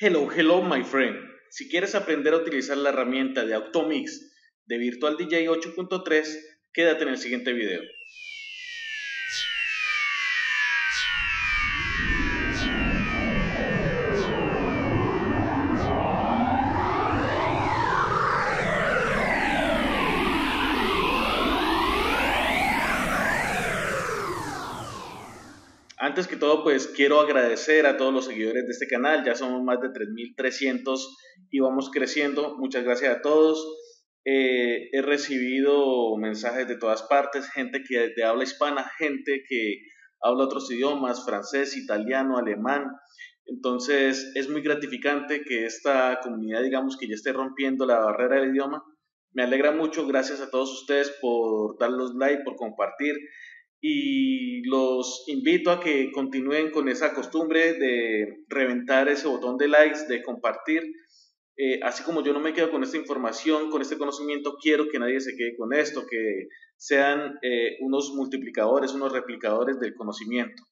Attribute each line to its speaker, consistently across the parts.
Speaker 1: Hello, hello, my friend. Si quieres aprender a utilizar la herramienta de Automix de Virtual DJ 8.3, quédate en el siguiente video. Antes que todo, pues quiero agradecer a todos los seguidores de este canal. Ya somos más de 3.300 y vamos creciendo. Muchas gracias a todos. Eh, he recibido mensajes de todas partes, gente que de habla hispana, gente que habla otros idiomas, francés, italiano, alemán. Entonces es muy gratificante que esta comunidad, digamos, que ya esté rompiendo la barrera del idioma. Me alegra mucho, gracias a todos ustedes por dar los like, por compartir y los invito a que continúen con esa costumbre de reventar ese botón de likes, de compartir. Eh, así como yo no me quedo con esta información, con este conocimiento, quiero que nadie se quede con esto, que sean eh, unos multiplicadores, unos replicadores del conocimiento.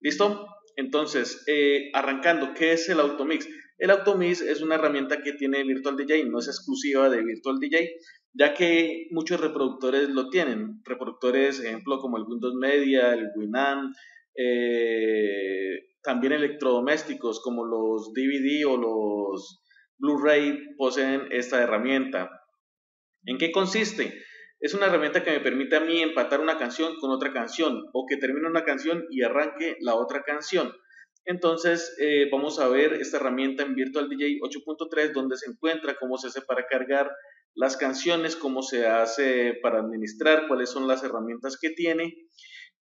Speaker 1: ¿Listo? Entonces, eh, arrancando, ¿qué es el Automix? El Automix es una herramienta que tiene Virtual DJ, no es exclusiva de Virtual DJ, ya que muchos reproductores lo tienen. Reproductores, ejemplo, como el Windows Media, el Winamp, eh, también electrodomésticos como los DVD o los Blu-ray poseen esta herramienta. ¿En qué consiste? Es una herramienta que me permite a mí empatar una canción con otra canción o que termine una canción y arranque la otra canción. Entonces eh, vamos a ver esta herramienta en Virtual DJ 8.3 donde se encuentra, cómo se hace para cargar las canciones, cómo se hace para administrar, cuáles son las herramientas que tiene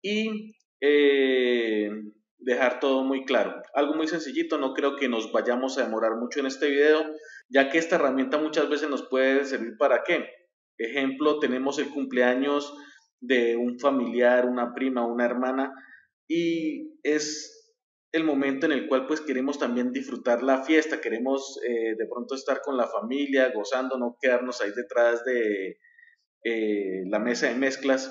Speaker 1: y eh, dejar todo muy claro. Algo muy sencillito, no creo que nos vayamos a demorar mucho en este video, ya que esta herramienta muchas veces nos puede servir para qué. Ejemplo, tenemos el cumpleaños de un familiar, una prima, una hermana y es el momento en el cual pues queremos también disfrutar la fiesta, queremos eh, de pronto estar con la familia, gozando, no quedarnos ahí detrás de eh, la mesa de mezclas.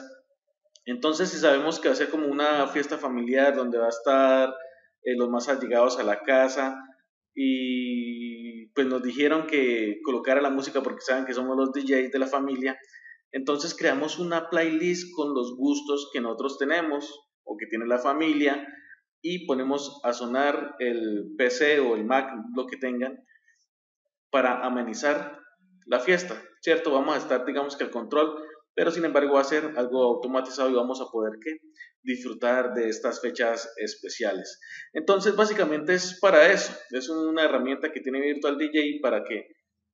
Speaker 1: Entonces, si sabemos que va a ser como una fiesta familiar donde va a estar eh, los más allegados a la casa y pues nos dijeron que colocara la música porque saben que somos los DJs de la familia, entonces creamos una playlist con los gustos que nosotros tenemos o que tiene la familia y ponemos a sonar el PC o el Mac, lo que tengan, para amenizar la fiesta, ¿cierto? Vamos a estar, digamos que al control, pero sin embargo va a ser algo automatizado y vamos a poder ¿qué? disfrutar de estas fechas especiales. Entonces, básicamente es para eso, es una herramienta que tiene Virtual DJ para que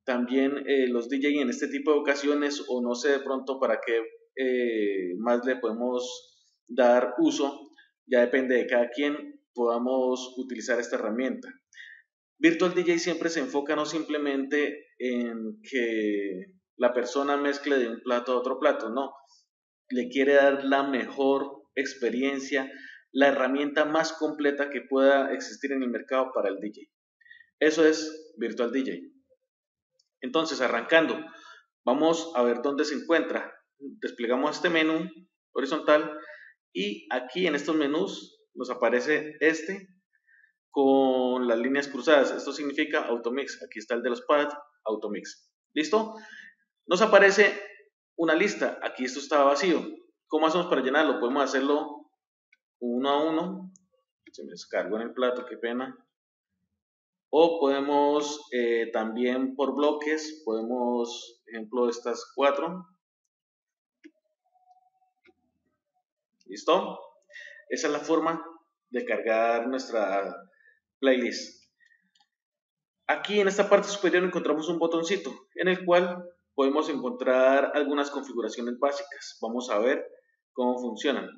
Speaker 1: también eh, los DJ en este tipo de ocasiones o no sé de pronto para qué eh, más le podemos dar uso ya depende de cada quien, podamos utilizar esta herramienta. Virtual DJ siempre se enfoca no simplemente en que la persona mezcle de un plato a otro plato, no, le quiere dar la mejor experiencia, la herramienta más completa que pueda existir en el mercado para el DJ. Eso es Virtual DJ. Entonces, arrancando, vamos a ver dónde se encuentra. Desplegamos este menú horizontal y aquí en estos menús nos aparece este con las líneas cruzadas. Esto significa Automix. Aquí está el de los pads, Automix. ¿Listo? Nos aparece una lista. Aquí esto está vacío. ¿Cómo hacemos para llenarlo? Podemos hacerlo uno a uno. Se me descargó en el plato, qué pena. O podemos eh, también por bloques, podemos, ejemplo, estas cuatro. ¿Listo? Esa es la forma de cargar nuestra playlist. Aquí en esta parte superior encontramos un botoncito en el cual podemos encontrar algunas configuraciones básicas. Vamos a ver cómo funcionan.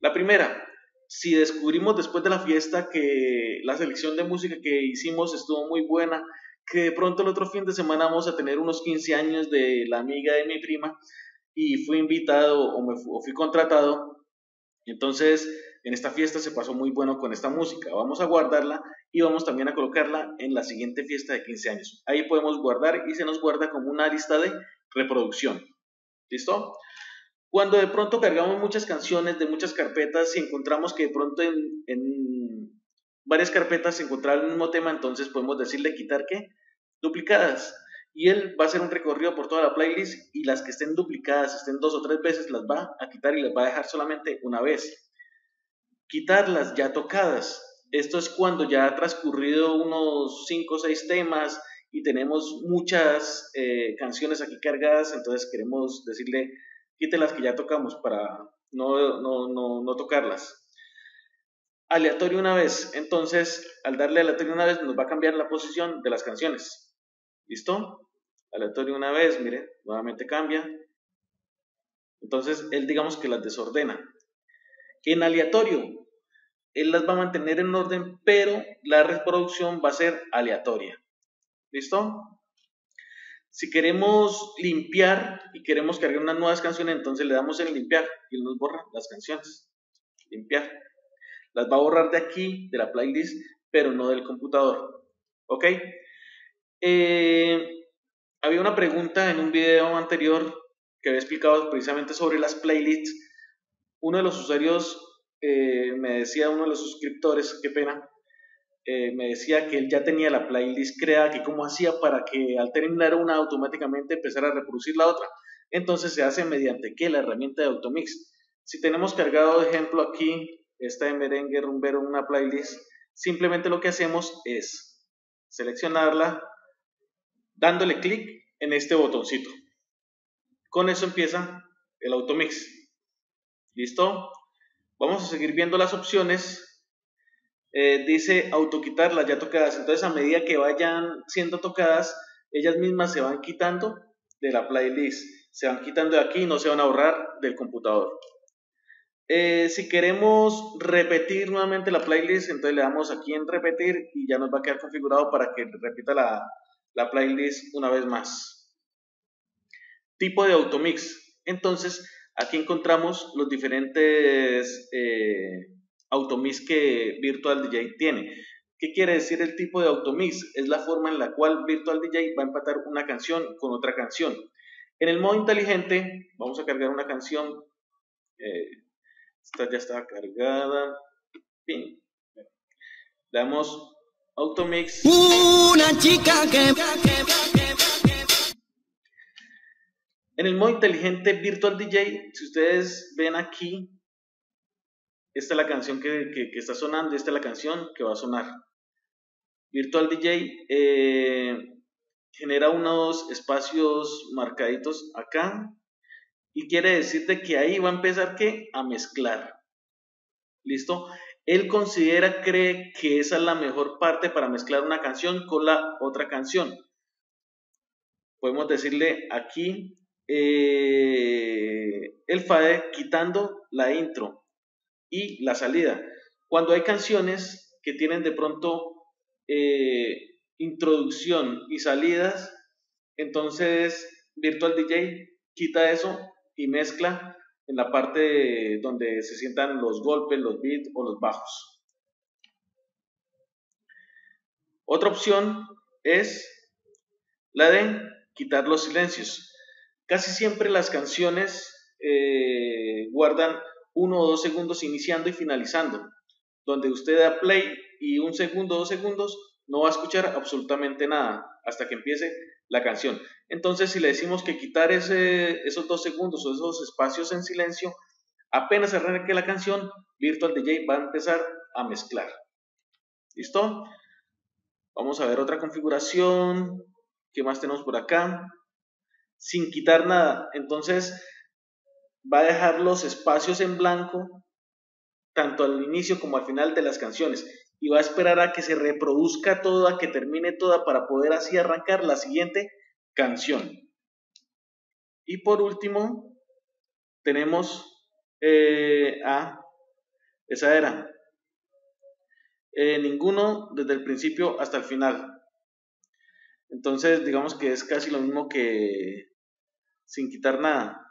Speaker 1: La primera, si descubrimos después de la fiesta que la selección de música que hicimos estuvo muy buena, que de pronto el otro fin de semana vamos a tener unos 15 años de la amiga de mi prima y fui invitado o, me, o fui contratado entonces, en esta fiesta se pasó muy bueno con esta música. Vamos a guardarla y vamos también a colocarla en la siguiente fiesta de 15 años. Ahí podemos guardar y se nos guarda como una lista de reproducción. ¿Listo? Cuando de pronto cargamos muchas canciones de muchas carpetas y encontramos que de pronto en, varias carpetas encontrar el mismo tema, entonces podemos decirle quitar qué? Duplicadas. Y él va a hacer un recorrido por toda la playlist y las que estén duplicadas, estén dos o tres veces, las va a quitar y las va a dejar solamente una vez. Quitarlas ya tocadas. Esto es cuando ya ha transcurrido unos 5 o 6 temas y tenemos muchas eh, canciones aquí cargadas, entonces queremos decirle quite las que ya tocamos para no, no, no, no tocarlas aleatorio una vez. Entonces, al darle aleatorio una vez, nos va a cambiar la posición de las canciones. ¿Listo? Aleatorio una vez, mire, nuevamente cambia. Entonces, él digamos que las desordena. En aleatorio, él las va a mantener en orden, pero la reproducción va a ser aleatoria. ¿Listo? Si queremos limpiar y queremos cargar unas nuevas canciones, entonces le damos en limpiar y él nos borra las canciones. Limpiar. Las va a borrar de aquí, de la playlist, pero no del computador. ¿Ok? Eh, había una pregunta en un video anterior que había explicado precisamente sobre las playlists. Uno de los usuarios eh, me decía, uno de los suscriptores, qué pena, eh, me decía que él ya tenía la playlist creada, que cómo hacía para que al terminar una automáticamente empezara a reproducir la otra. Entonces se hace mediante qué? La herramienta de Automix. Si tenemos cargado de ejemplo aquí esta de merengue rumbero una playlist, simplemente lo que hacemos es seleccionarla dándole clic en este botoncito. Con eso empieza el automix. ¿Listo? Vamos a seguir viendo las opciones. Eh, dice autoquitar las ya tocadas. Entonces a medida que vayan siendo tocadas, ellas mismas se van quitando de la playlist. Se van quitando de aquí y no se van a ahorrar del computador. Eh, si queremos repetir nuevamente la playlist, entonces le damos aquí en repetir y ya nos va a quedar configurado para que repita la, la playlist una vez más. Tipo de automix. Entonces, aquí encontramos los diferentes eh, automix que Virtual DJ tiene. ¿Qué quiere decir el tipo de automix? Es la forma en la cual Virtual DJ va a empatar una canción con otra canción. En el modo inteligente, vamos a cargar una canción. Eh, esta ya está cargada. Fin. Le damos Automix. Una chica que... En el modo inteligente Virtual DJ, si ustedes ven aquí, esta es la canción que, está sonando, esta es la canción que va a sonar. Virtual DJ eh, genera unos espacios marcaditos acá y quiere decirte que ahí va a empezar ¿qué? a mezclar. ¿Listo? Él considera, cree que esa es la mejor parte para mezclar una canción con la otra canción. Podemos decirle aquí eh, el fade quitando la intro y la salida. Cuando hay canciones que tienen de pronto eh, introducción y salidas, entonces Virtual DJ quita eso y mezcla en la parte donde se sientan los golpes, los beats o los bajos. Otra opción es la de quitar los silencios. Casi siempre las canciones eh, guardan uno o dos segundos iniciando y finalizando. Donde usted da play y un segundo o dos segundos no va a escuchar absolutamente nada hasta que empiece la canción. Entonces, si le decimos que quitar ese, esos dos segundos o esos espacios en silencio, apenas arranque la canción, Virtual DJ va a empezar a mezclar. ¿Listo? Vamos a ver otra configuración. ¿Qué más tenemos por acá? Sin quitar nada. Entonces, va a dejar los espacios en blanco, tanto al inicio como al final de las canciones y va a esperar a que se reproduzca toda, que termine toda para poder así arrancar la siguiente canción. Y por último, tenemos eh, a esa era. Eh, ninguno desde el principio hasta el final. Entonces, digamos que es casi lo mismo que sin quitar nada.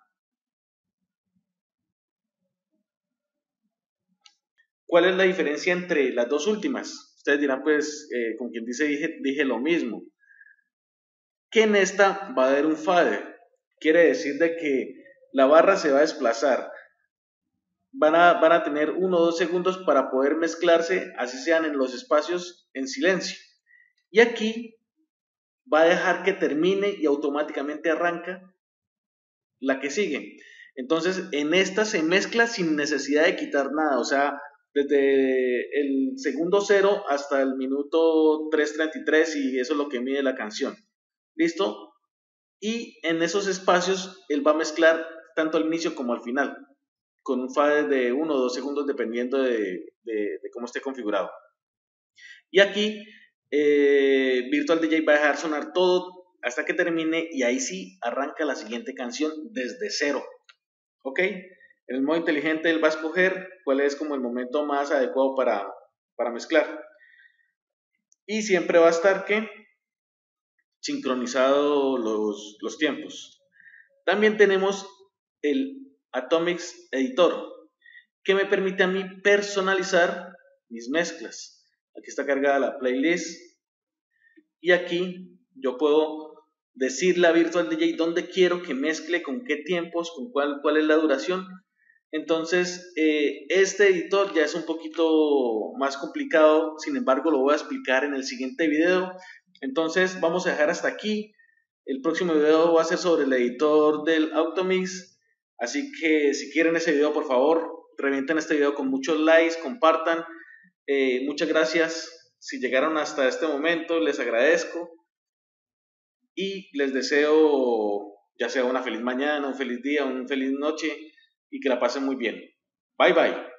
Speaker 1: ¿Cuál es la diferencia entre las dos últimas? Ustedes dirán, pues, eh, con quien dice, dije, dije lo mismo. Que en esta va a haber un fader. Quiere decir de que la barra se va a desplazar. van a, van a tener uno o dos segundos para poder mezclarse, así sean en los espacios en silencio. Y aquí va a dejar que termine y automáticamente arranca la que sigue. Entonces, en esta se mezcla sin necesidad de quitar nada, o sea, desde el segundo cero hasta el minuto 3.33 y eso es lo que mide la canción. ¿Listo? Y en esos espacios él va a mezclar tanto al inicio como al final, con un fade de 1 o 2 segundos dependiendo de, cómo esté configurado. Y aquí eh, Virtual DJ va a dejar sonar todo hasta que termine y ahí sí arranca la siguiente canción desde cero. ¿Ok? En el modo inteligente él va a escoger cuál es como el momento más adecuado para, para mezclar. Y siempre va a estar que sincronizado los, los tiempos. También tenemos el Atomics Editor, que me permite a mí personalizar mis mezclas. Aquí está cargada la playlist y aquí yo puedo decirle a Virtual DJ dónde quiero que mezcle, con qué tiempos, con cuál, cuál es la duración. Entonces, eh, este editor ya es un poquito más complicado, sin embargo lo voy a explicar en el siguiente video. Entonces, vamos a dejar hasta aquí. El próximo video va a ser sobre el editor del Automix. Así que si quieren ese video, por favor, revienten este video con muchos likes, compartan. Eh, muchas gracias. Si llegaron hasta este momento, les agradezco y les deseo ya sea una feliz mañana, un feliz día, una feliz noche y que la pasen muy bien. Bye bye.